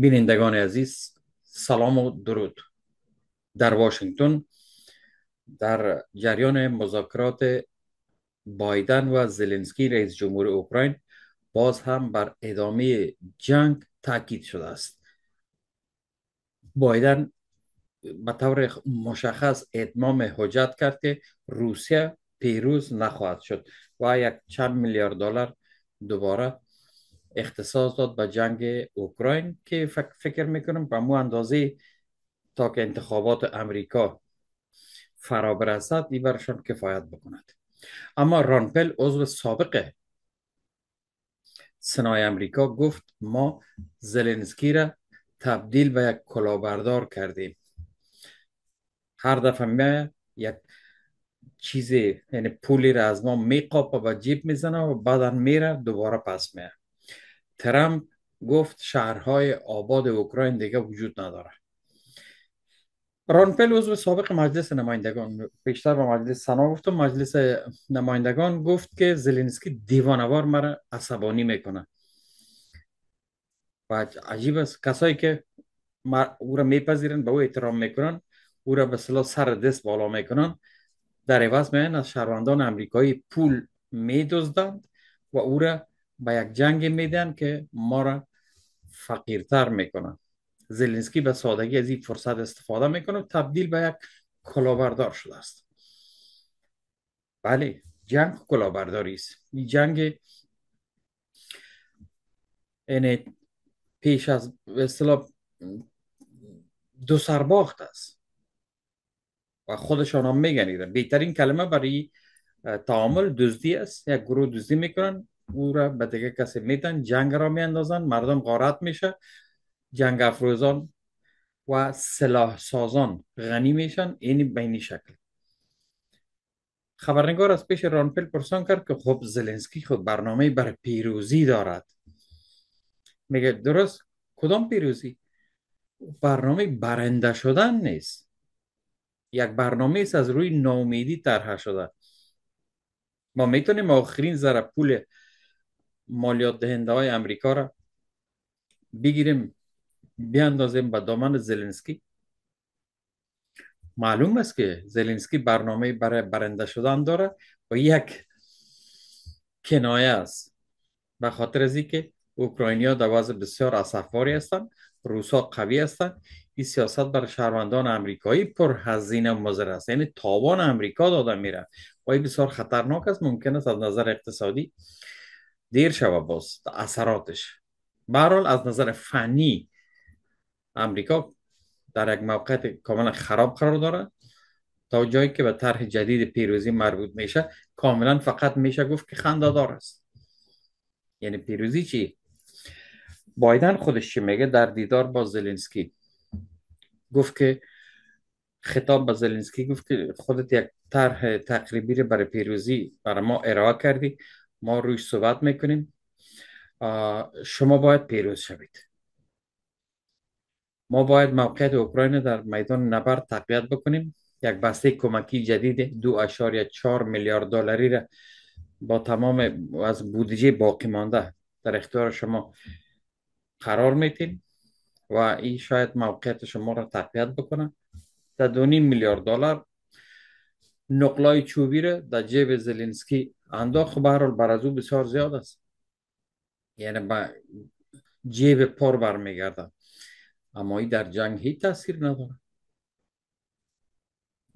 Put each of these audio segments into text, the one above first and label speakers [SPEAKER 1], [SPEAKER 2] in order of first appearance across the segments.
[SPEAKER 1] بینندگان عزیز سلام و درود. در واشنگتن در جریان مذاکرات بایدن و زلنسکی رئیس جمهور اوکراین باز هم بر ادامه جنگ تاکید شده است. بایدن به طور مشخص اتمام حجت کرد که روسیه پیروز نخواهد شد و یک چند میلیارد دلار دوباره اختصاص داد به جنگ اوکراین که فکر می‌کنم به مو اندازه تا که انتخابات امریکا فرا برسد ای برشان کفایت بکند. اما رانپل عضو سابق سنای امریکا گفت ما زلنسکی را تبدیل به یک کلاهبردار کردیم. هر دفعه می یک چیزی یعنی پولی را از ما میقاپه و جیب می‌زنه و بعدا میره دوباره پس میه ترامپ گفت شهرهای آباد اوکراین دیگه وجود نداره. رانپل عضو سابق مجلس نمایندگان بیشتر به مجلس سنا گفت و مجلس نمایندگان گفت که زلنسکی دیوانوار مرا عصبانی می‌کنه. و عجیب است کسایی که او را میپذیرن به او احترام می‌کنن او را به صلاح سر دست بالا می‌کنن در عوض میان از شهروندان امریکایی پول میدزدند و او را به یک جنگ میدن که ما را فقیرتر می‌کنن. زلنسکی به سادگی از این فرصت استفاده می‌کنه تبدیل به یک کلاهبردار شده است. بله جنگ کلاهبرداری است. این جنگ یعنی پیش از اصطلاح دو سرباخت است. و خودشان هم میگن بهترین کلمه برای تعامل دزدی است. یک گروه دزدی می‌کنن. او را به دیگه کسی میتن. جنگ را میاندازن مردم غارت میشه. جنگ افروزان و سلاح سازان غنی میشن. این بینی شکل. خبرنگار از پیش رانپل پرسان کرد که خب زلنسکی خود برنامه بر پیروزی دارد. میگه درست. کدام پیروزی؟ برنامه برنده شدن نیست. یک برنامه است از روی ناامیدی طرح شده. ما می‌تونیم آخرین ذره پول مالیات دهنده های امریکا را بگیریم بیاندازیم به دامن زلنسکی. معلوم است که زلنسکی برنامه برای برنده شدن داره و یک کنایه است به خاطر از که اوکراینیا در وضع بسیار اصفاری هستند روسا قوی هستند. این سیاست بر شهروندان امریکایی پر هزینه مضر است. یعنی تاوان امریکا داده میره و بسیار خطرناک است. ممکن است از نظر اقتصادی دیر شوه باز اثراتش. برحال از نظر فنی امریکا در یک موقعیت کاملا خراب قرار داره. تا جایی که به طرح جدید پیروزی مربوط میشه کاملا فقط میشه گفت که خندادار است. یعنی پیروزی چی؟ بایدن خودش چی میگه؟ در دیدار با زلنسکی گفت که خطاب به زلنسکی گفت که خودت یک طرح تقریبی برای پیروزی برای ما ارائه کردی. ما روش صحبت می‌کنیم. شما باید پیروز شوید. ما باید موقعیت اوکراین در میدان نبرد تقویت بکنیم. یک بسته کمکی جدید دو اشاریه چار میلیارد دلاری را با تمام از بودجه باقی مانده در اختیار شما قرار میتیم و این شاید موقعیت شما را تقویت بکنه. در دو میلیارد دلار نقلای چوبی را در جیب زلنسکی انداخت. هر بر از بسیار زیاد است. یعنی با جیب پر برمیگرده اما ای در جنگ هیچ تاثیر نداره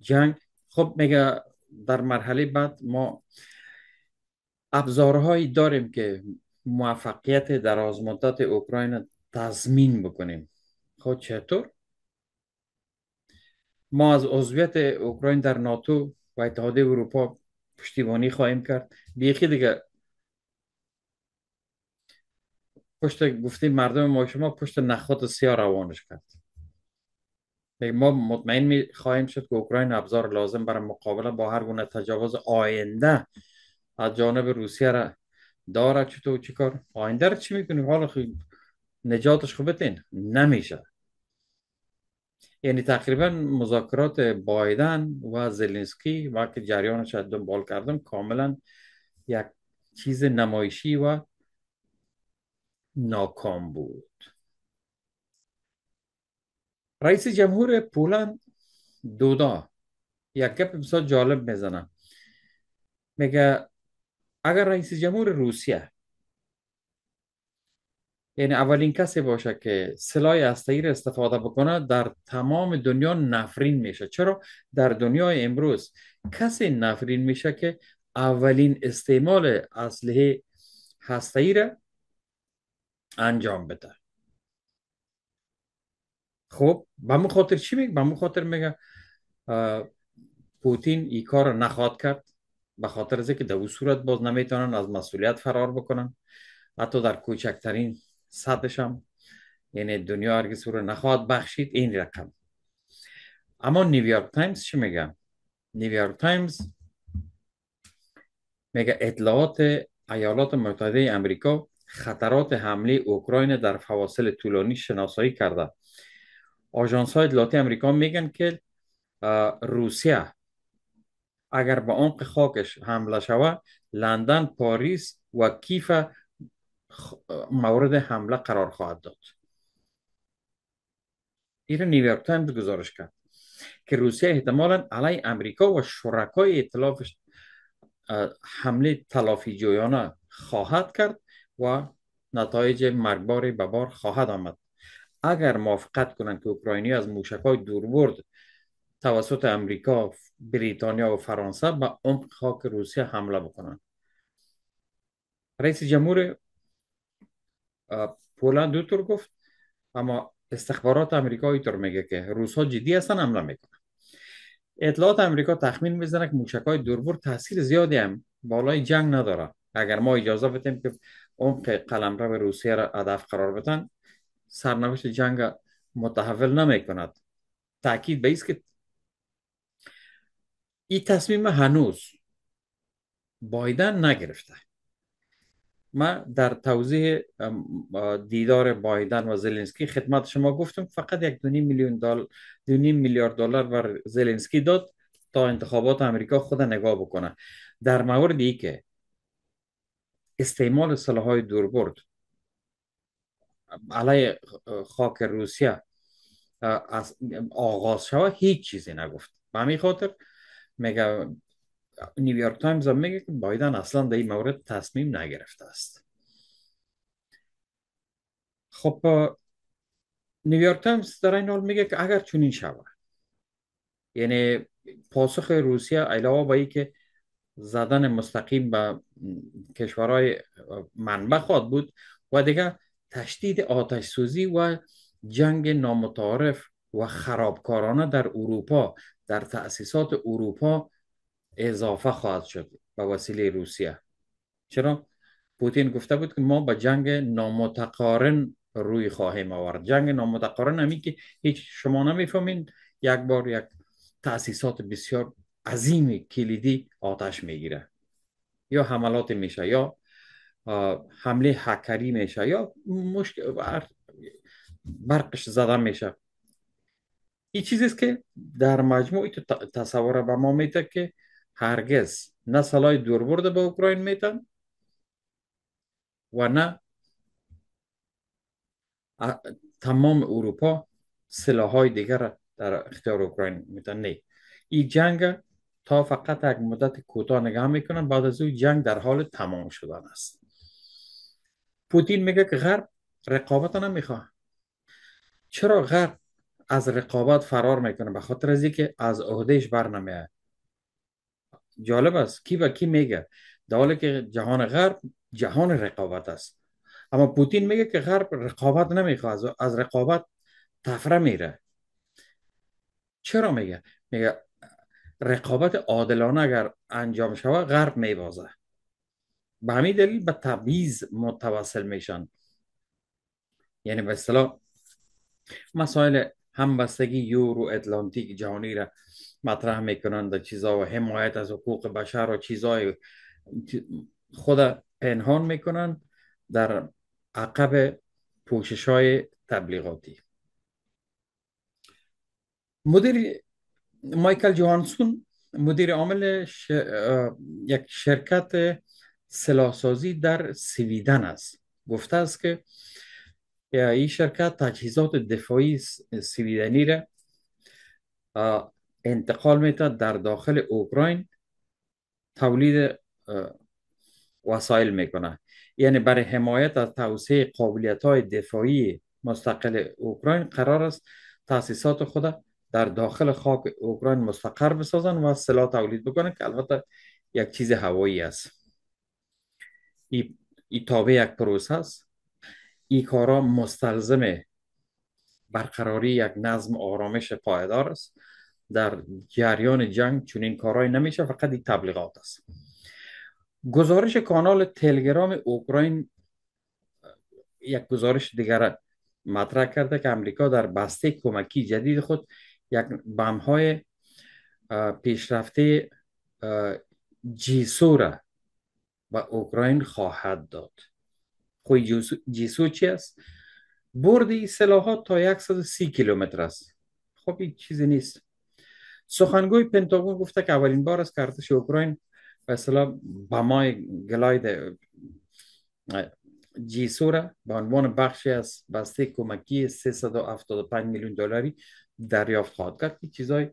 [SPEAKER 1] جنگ خب میگه در مرحله بعد ما ابزارهایی داریم که موفقیت در مدت اوکراین تضمین بکنیم. خب چطور؟ ما از عضویت اوکراین در ناتو و اتحادیه اروپا پشتیبانی خواهیم کرد. بیخی دیگه. پشت گفتیم مردم ما شما پشت نخات سیاه روانش کرد. ما مطمئن می خواهیم شد که اوکراین ابزار لازم برای مقابله با هر گونه تجاوز آینده از جانب روسیه را داره چطور؟ چیکار آینده را چی می‌کنیم؟ حالا خیلی نجاتش خوبتین نمیشه. یعنی تقریبا مذاکرات بایدن و زلنسکی و که جریانش دنبال کردم کاملا یک چیز نمایشی و ناکام بود. رئیس جمهور پولند دودا یک گپ بسیار جالب می‌زنه. میگه اگر رئیس جمهور روسیه یعنی اولین کسی باشه که سلاح هسته‌ای را استفاده بکنه در تمام دنیا نفرین میشه. چرا؟ در دنیای امروز کسی نفرین میشه که اولین استعمال اسلحه هسته‌ای را انجام بده. خب به مو خاطر چی میگه به مو خاطر میگه پوتین این کار نخواد کرد به خاطر از که در صورت باز نمی‌تونن از مسئولیت فرار بکنن. حتی در کوچکترین سطحش هم یعنی دنیا هرگز رو نخواهد بخشید. این رقم. اما نیویورک تایمز چی میگه نیویورک تایمز میگه اطلاعات ایالات متحده امریکا خطرات حمله اوکراین در فواصل طولانی شناسایی کرده. آژانس های اطلاعاتی امریکا میگن که روسیه اگر به عمق خاکش حمله شود لندن پاریس و کیف مورد حمله قرار خواهد داد. این نیویورک تایمز گزارش کرد که روسیه احتمالا علیه امریکا و شرکای ائتلافش حمله تلافی جویانه خواهد کرد و نتایج مرگباری به بار خواهد آمد. اگر موافقت کنند که اوکراینی از موشک های دوربرد توسط امریکا بریتانیا و فرانسه به عمق خاک روسیه حمله بکنند. رئیس جمهور پولند دو طور گفت اما استخبارات امریکا اینطور میگه که روس ها جدی هستن حمله می‌کنن. اطلاعات امریکا تخمین می‌زنه که موشک های دوربر تاثیر زیادی هم بالای جنگ نداره اگر ما اجازه بدیم که عمق قلمرو روسیه را هدف قرار بدن سرنوشت جنگ متحول نمی کند تاکید به که این تصمیم هنوز بایدن نگرفته. ما در توضیح دیدار بایدن و زلنسکی خدمت شما گفتم فقط یک دو میلیون دلار دو میلیارد دلار بر زلنسکی داد تا انتخابات امریکا خود نگاه بکنه. در موردی که استعمال سلاحهای دوربرد علیه خاک روسیه آغاز شود هیچ چیزی نگفت. به همین خاطر میگه نیویورک تایمز هم میگه که بایدن اصلا در این مورد تصمیم نگرفته است خب نیویورک تایمز در این حال میگه که اگر چنین شود یعنی پاسخ روسیه علاوه به که زدن مستقیم به کشورهای منبع خواهد بود و دیگه تشدید آتش سوزی و جنگ نامتعارف و خرابکارانه در اروپا در تأسیسات اروپا اضافه خواهد شد به وسیله روسیه. چرا؟ پوتین گفته بود که ما به جنگ نامتقارن روی خواهیم آورد. جنگ نامتقارن همی که هیچ شما نمی‌فهمین یک بار یک تأسیسات بسیار عظیم کلیدی آتش می‌گیره. یا حملات میشه یا حمله حکری میشه یا مشکل برقش زده میشه. این چیزی است که در مجموع تصور به ما میده که هرگز نه سلاح دوربرد به اوکراین میتن و نه تمام اروپا سلاح های دیگر در اختیار اوکراین میتن نه این جنگ تا فقط یک مدت کوتاه نگاه می‌کنن بعد از او جنگ در حال تمام شدن است. پوتین میگه که غرب رقابت نمی‌خواه چرا غرب از رقابت فرار می‌کنه؟ به خاطر از که از عهدهش بر نمیاد جالب است. کی به کی میگه؟ در حالی که جهان غرب جهان رقابت است. اما پوتین میگه که غرب رقابت نمی‌خواد. از رقابت تفره میره. چرا میگه؟ میگه رقابت عادلانه اگر انجام شود غرب میبازه. به همین دلیل به تبعیض متوسل میشن. یعنی به اصطلاح مسائل همبستگی یورو اتلانتیک جهانی را مطرح می‌کنند چیزا و حمایت از حقوق بشر و چیزای خود پنهان می‌کنند در عقب پوشش های تبلیغاتی. مدیر مایکل جوانسون مدیر عامل یک شرکت سلاحسازی در سویدن است. گفته است که این شرکت تجهیزات دفاعی سویدنی را انتقال میده در داخل اوکراین تولید وسایل می‌کنه یعنی برای حمایت از توسعه قابلیت های دفاعی مستقل اوکراین قرار است تاسیسات خود در داخل خاک اوکراین مستقر بسازن و سلاح تولید بکنن که البته یک چیز هوایی است. این ای تابع یک پروسه است. این کارا مستلزم برقراری یک نظم آرامش پایدار است. در جریان جنگ چون این کارهای نمیشه فقط این تبلیغات است. گزارش کانال تلگرام اوکراین یک گزارش دیگر مطرح کرده که امریکا در بسته کمکی جدید خود یک بم های پیشرفته جیسو را و اوکراین خواهد داد. خوی جیسو چی است؟ برد این سلاحات تا 130 کیلومتر است. خب این چیزی نیست. سخنگوی پنتاگون گفته که اولین بار است که ارتش اوکراین به اصطلاح بمای گلاید جیسو را به عنوان بخشی از بسته کمکی 375 میلیون دلاری دریافت خواهد کرد. که چیزای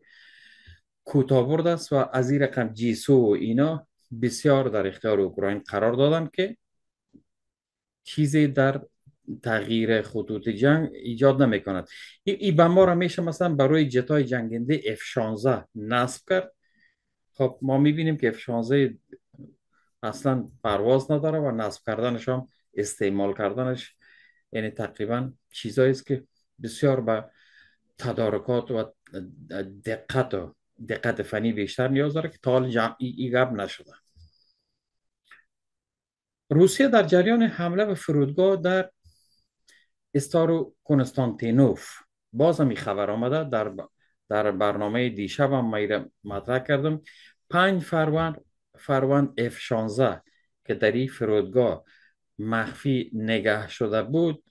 [SPEAKER 1] کوتاه برد است و از این رقم جیسو و اینا بسیار در اختیار اوکراین قرار دادن که چیزی در تغییر خطوط جنگ ایجاد نمی کند این بما را میشه مثلا برای جتای جنگنده F-16 نصب کرد. خب ما می‌بینیم که F-16 اصلا پرواز نداره و نصب کردنش هم استعمال کردنش یعنی تقریبا چیزایی است که بسیار به تدارکات و دقت و دقت فنی بیشتر نیاز داره که تا حال ای گپ نشده. روسیه در جریان حمله به فرودگاه در استارو کنستانتینوف. باز هم خبر آمده. در در برنامه دیشب هم مطرح کردم. پنج فروند فروند اف 16 که در این فرودگاه مخفی نگه شده بود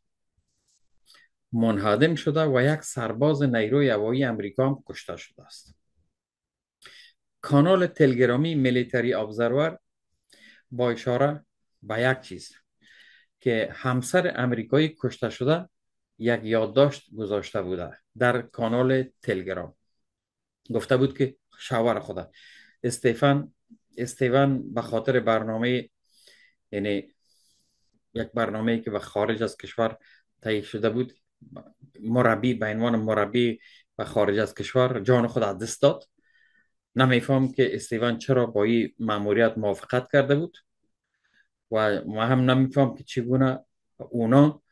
[SPEAKER 1] منهدم شده و یک سرباز نیروی هوایی امریکا هم کشته شده است. کانال تلگرامی میلیتری ابزرور با اشاره به یک چیز. که همسر امریکایی کشته شده یک یادداشت گذاشته بوده در کانال تلگرام. گفته بود که شوهر خدا. استیفن استیون به خاطر برنامه یعنی یک برنامه که به خارج از کشور تهیه شده بود مربی به عنوان مربی و خارج از کشور جان خود از دست داد. نمیفهم که استیون چرا با این ماموریت موافقت کرده بود. و ما هم نمیفهم که چگونه اونا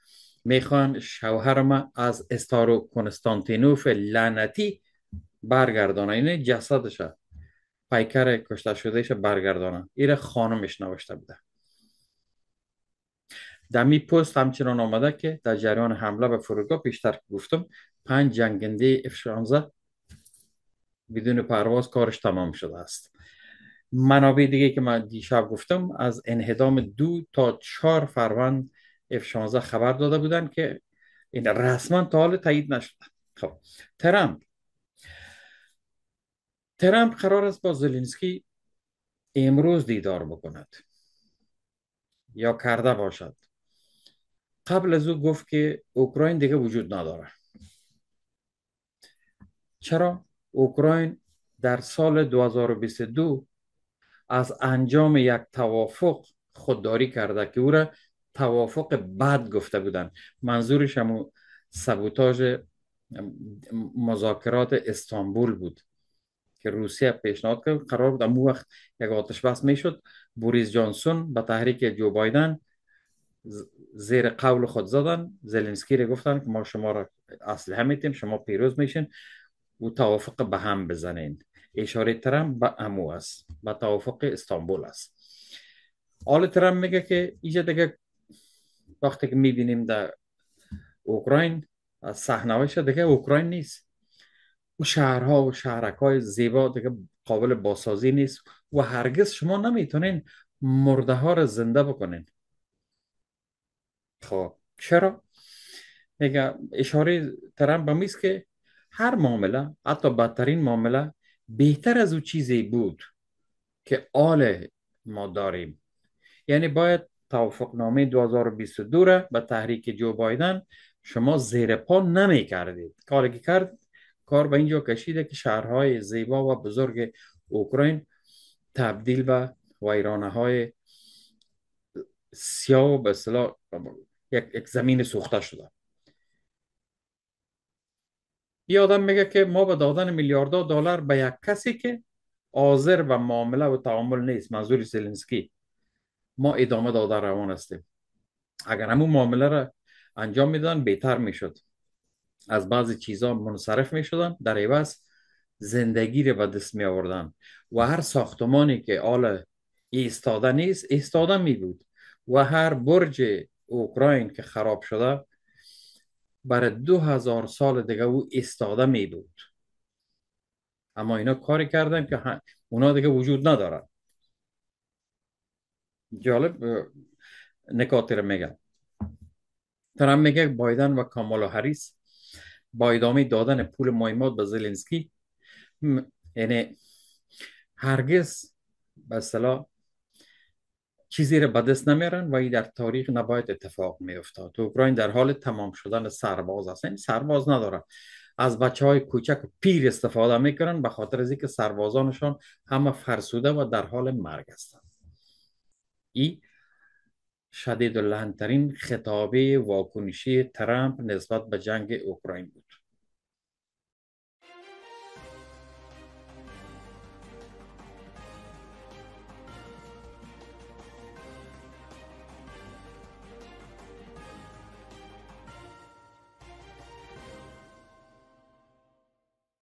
[SPEAKER 1] می‌خوان شوهر ما از استارو کنستانتینوف لعنتی برگردانه اینه جسدش پیکر کشته شدهش برگردانه ایره خانمش نوشته بوده. در می پست همچنان آمده که در جریان حمله به فرودگاه پیشتر گفتم پنج جنگنده F-16 بدون پرواز کارش تمام شده است. منابع دیگه که من دیشب گفتم از انهدام دو تا چهار فروند F-16 خبر داده بودن که این رسما تا حال تایید نشده. خب ترامپ. ترامپ قرار است با زلنسکی امروز دیدار بکند. یا کرده باشد. قبل از او گفت که اوکراین دیگه وجود نداره. چرا؟ اوکراین در سال 2022 از انجام یک توافق خودداری کرده که او را توافق بد گفته بودن منظورش همون سبوتاژ مذاکرات استانبول بود که روسیه پیشنهاد کرد. قرار بود امو وقت یک آتش بس می‌شد بوریس جانسون به تحریک جو بایدن زیر قول خود زدن. زلنسکی را گفتن که ما شما را اسلحه میتیم شما پیروز میشین. و توافق به هم بزنین. اشاره ترم به امو است به توافق استانبول است. آل ترم میگه که اینجا دیگه وقتی که می‌بینیم در اوکراین از صحنه‌اش دیگه اوکراین نیست. و شهرها و شهرک های زیبا دیگه قابل باسازی نیست و هرگز شما نمی‌تونین مرده ها رو زنده بکنین. خب چرا؟ میگه اشاره ترم به که هر معامله حتی بدترین معامله بهتر از او چیزی بود که آل ما داریم. یعنی باید توافق نامه 2022 را به تحریک جو بایدن شما زیر پا نمی کردید کاری که کرد کار به اینجا کشیده که شهرهای زیبا و بزرگ اوکراین تبدیل به ویرانه های سیاه و به یک زمین سوخته شده. یه آدم میگه که ما به دادن میلیاردها دلار به یک کسی که حاضر و معامله و تعامل نیست منظور زلنسکی. ما ادامه داده روان هستیم. اگر همون معامله را انجام می‌دادن بهتر می‌شد. از بعضی چیزها منصرف می‌شدن در عوض زندگی رو به دست می آوردن و هر ساختمانی که آل ایستاده نیست ایستاده می بود و هر برج اوکراین که خراب شده برای دو هزار سال دیگه او ایستاده می بود اما اینا کاری کردن که اونا دیگه وجود ندارن. جالب نکاتی رو میگم. ترام میگه بایدن و کامالا هریس با ادامه دادن پول مایمات به زلنسکی. یعنی هرگز به اصطلاح چیزی رو به دست نمیارن و این در تاریخ نباید اتفاق می افتاد اوکراین در حال تمام شدن سرباز است. یعنی سرباز نداره از بچه های کوچک و پیر استفاده می‌کنن به خاطر از اینکه سربازانشان همه فرسوده و در حال مرگ هستند. این شدید و لحنترین خطابه واکنشی ترامپ نسبت به جنگ اوکراین بود.